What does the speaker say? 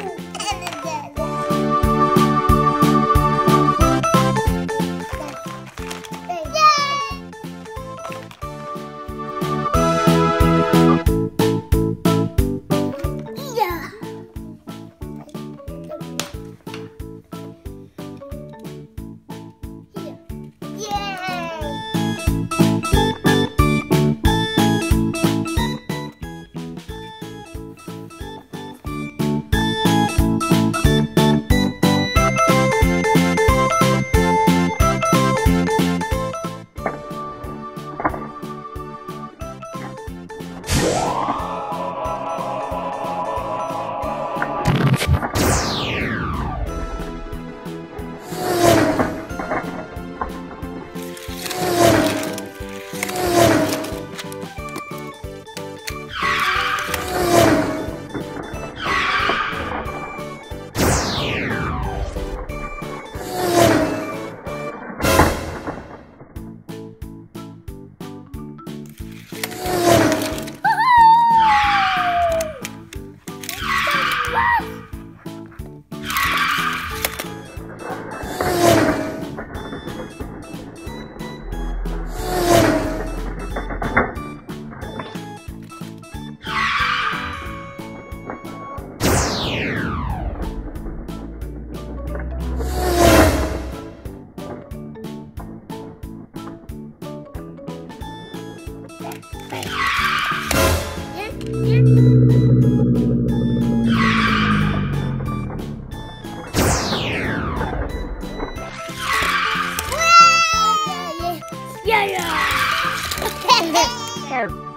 Thank you. Fire!